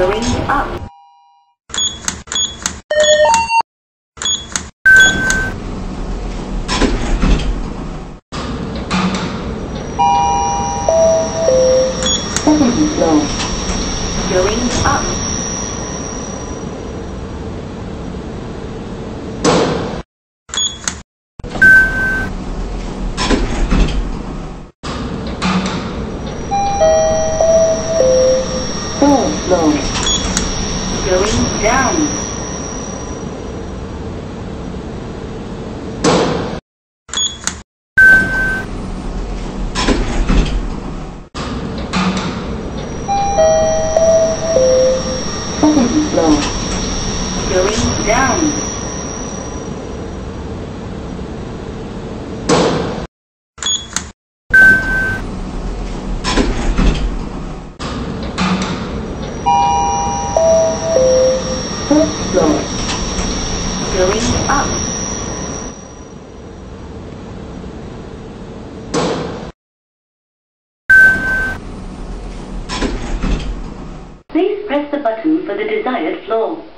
Going up. Going up. Floor. Going down. Going down. First floor. Going up. Please press the button for the desired floor.